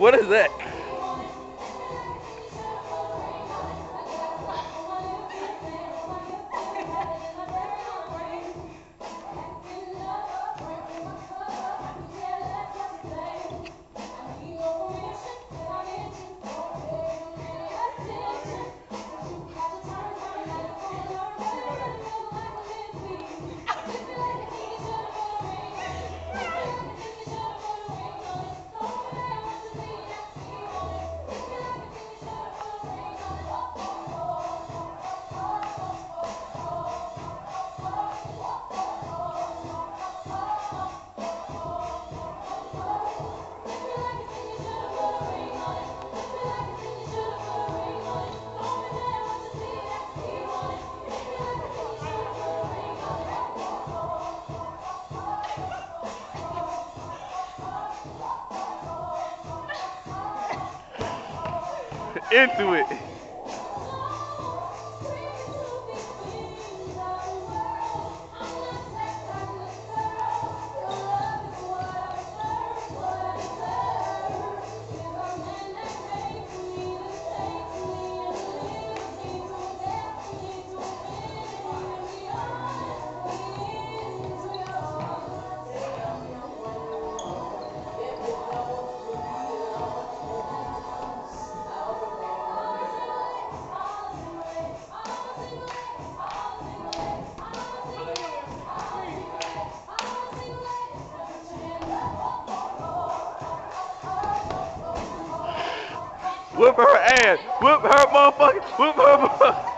What is that? Into it. Whip her ass. Whip her motherfucker. Whip her motherfucker.